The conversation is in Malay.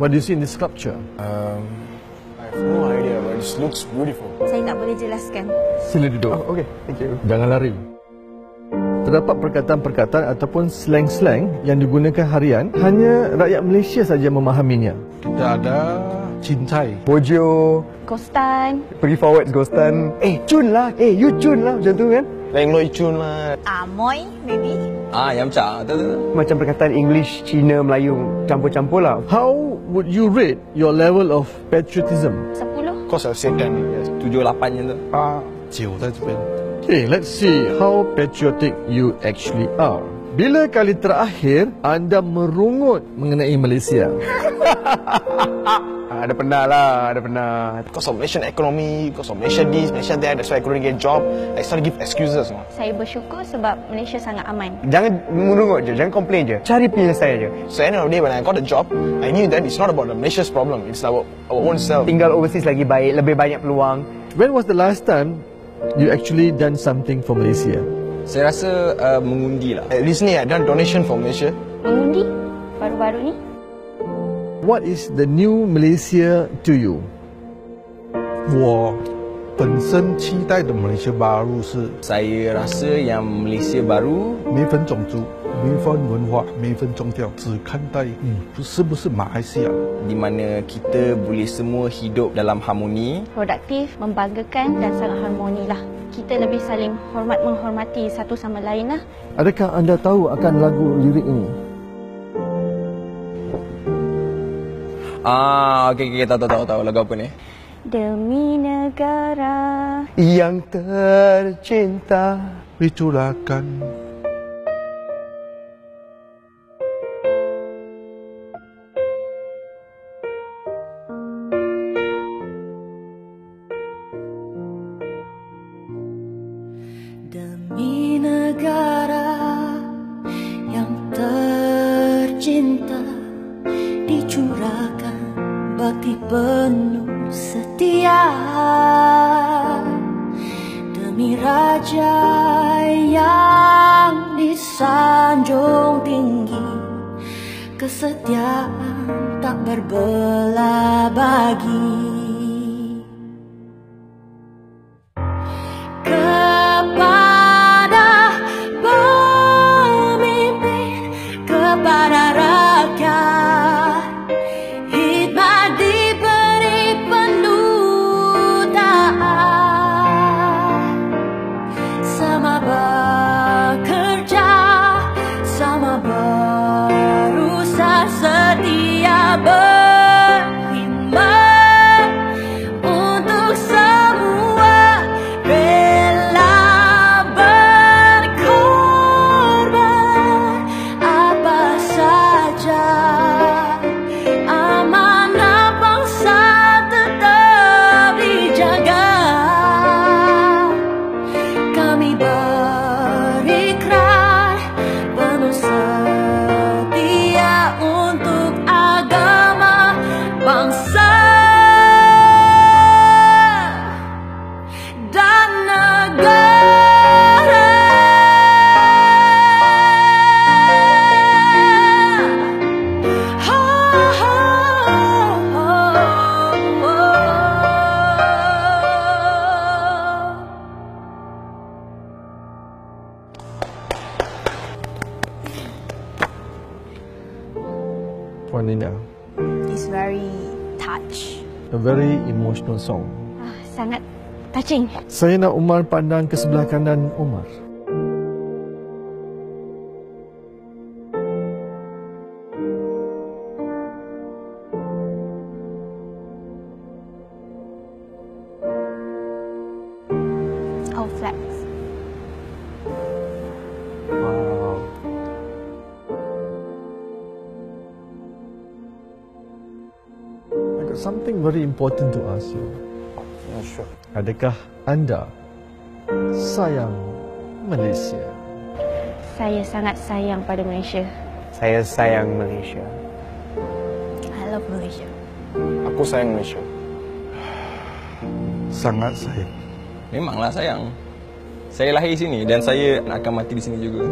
What do you see in this sculpture? Um, I have no idea, but it looks beautiful. Saya tak boleh jelaskan. Sila duduk. Oh, okay, thank you. Jangan lari. Terdapat perkataan-perkataan ataupun slang-slang yang digunakan harian hanya rakyat Malaysia saja memahaminya. Kita ada cincai. Bojo, Kostan, pergi forward Ghostan. Eh, cun lah. Eh, you cun lah. Macam tu kan? Leng Loi Chun lah. Amoy, maybe. Ah, yang macam. Macam perkataan English, Cina, Melayu campur-campur lah. How would you rate your level of patriotism? 10. Of course, I've said that. Yes. Tujuh lapan je tu. 八九在这边。 Okay, let's see how patriotic you actually are. Bila kali terakhir anda merungut mengenai Malaysia? Ada pernah lah, ada pernah. Because of Malaysian economy, because of Malaysia this, Malaysia that, that's why I couldn't get job. I started to give excuses. No? Saya bersyukur sebab Malaysia sangat aman. Jangan merungut je, jangan komplain je. Cari penyelesaian je. So end of the day, when I got a job, I knew that it's not about the Malaysia's problem. It's our, our own self. Tinggal overseas lagi baik, lebih banyak peluang. When was the last time you actually done something for Malaysia? Saya rasa uh, mengundi lah. Uh, Recently, I done donation for Malaysia. Mengundi baru-baru ni. What is the new Malaysia to you? 我本身期待的马来西亚巴路是 Saya rasa yang Malaysia baru 没分种族、没分文化、没分宗教，只看待你不是不是马来西亚。 di mana kita boleh semua hidup dalam harmoni. Produktif, membanggakan dan sangat harmoni lah. Kita lebih saling hormat menghormati satu sama lain lah. Adakah anda tahu akan lagu lirik ini? Ah, okey okey tahu tahu tahu tahu lagu apa ni? Demi negara Yang tercinta. Iculakan Demi negara yang tercinta Dicurahkan bakti penuh setia. Demi raja yang disanjung tinggi Kesetiaan tak berbelah bagi Puan Nina, It's very touch. a very emotional song. Ah, sangat touching. Saya nak Umar pandang ke sebelah kanan Umar. Our flags. Something very important to ask you. Yeah, sure. Adakah anda sayang Malaysia? Saya sangat sayang pada Malaysia. Saya sayang Malaysia. I love Malaysia. Aku sayang Malaysia. sangat sayang. Memanglah sayang. Saya lahir sini dan saya akan mati di sini juga.